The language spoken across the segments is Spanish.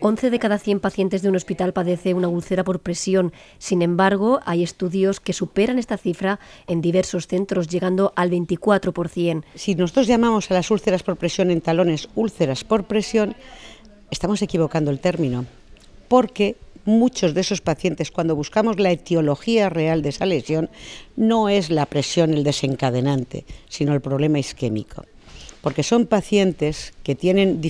11 de cada 100 pacientes de un hospital padece una úlcera por presión. Sin embargo, hay estudios que superan esta cifra en diversos centros, llegando al 24%. Si nosotros llamamos a las úlceras por presión en talones úlceras por presión, estamos equivocando el término, porque muchos de esos pacientes, cuando buscamos la etiología real de esa lesión, no es la presión el desencadenante, sino el problema isquémico porque son pacientes que tienen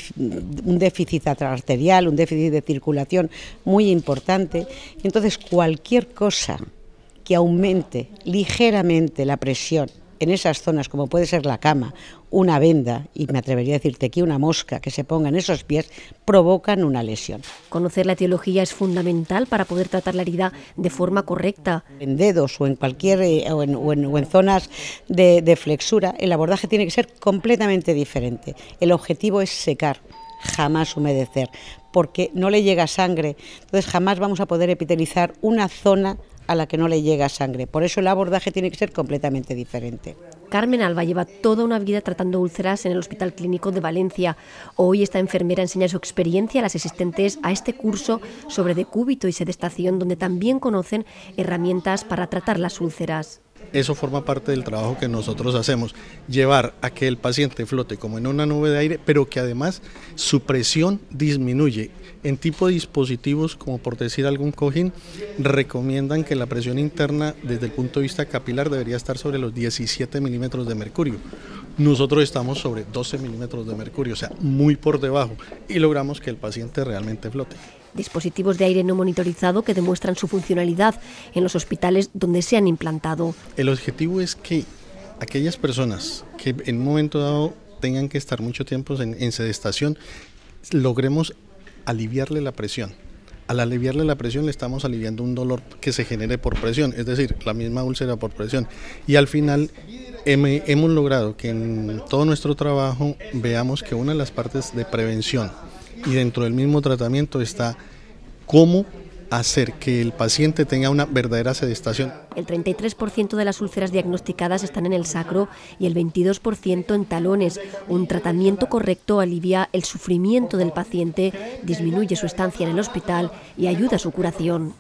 un déficit arterial, un déficit de circulación muy importante, entonces cualquier cosa que aumente ligeramente la presión en esas zonas, como puede ser la cama, una venda, y me atrevería a decirte que una mosca que se ponga en esos pies, provocan una lesión. Conocer la etiología es fundamental para poder tratar la herida de forma correcta. En dedos o en cualquier eh, o, en, zonas de, de flexura, el abordaje tiene que ser completamente diferente. El objetivo es secar jamás humedecer, porque no le llega sangre, entonces jamás vamos a poder epitelizar una zona a la que no le llega sangre. Por eso el abordaje tiene que ser completamente diferente. Carmen Alba lleva toda una vida tratando úlceras en el Hospital Clínico de Valencia. Hoy esta enfermera enseña su experiencia a las asistentes a este curso sobre decúbito y sedestación, donde también conocen herramientas para tratar las úlceras. Eso forma parte del trabajo que nosotros hacemos, llevar a que el paciente flote como en una nube de aire, pero que además su presión disminuye. En tipo de dispositivos, como por decir algún cojín, recomiendan que la presión interna desde el punto de vista capilar debería estar sobre los 17 milímetros de mercurio. Nosotros estamos sobre 12 milímetros de mercurio, o sea, muy por debajo, y logramos que el paciente realmente flote dispositivos de aire no monitorizado que demuestran su funcionalidad en los hospitales donde se han implantado. El objetivo es que aquellas personas que en un momento dado tengan que estar mucho tiempo en, sedestación, logremos aliviarle la presión. Al aliviarle la presión le estamos aliviando un dolor que se genere por presión, es decir, la misma úlcera por presión. Y al final hemos logrado que en todo nuestro trabajo veamos que una de las partes de prevención y dentro del mismo tratamiento está cómo hacer que el paciente tenga una verdadera sedestación. El 33% de las úlceras diagnosticadas están en el sacro y el 22% en talones. Un tratamiento correcto alivia el sufrimiento del paciente, disminuye su estancia en el hospital y ayuda a su curación.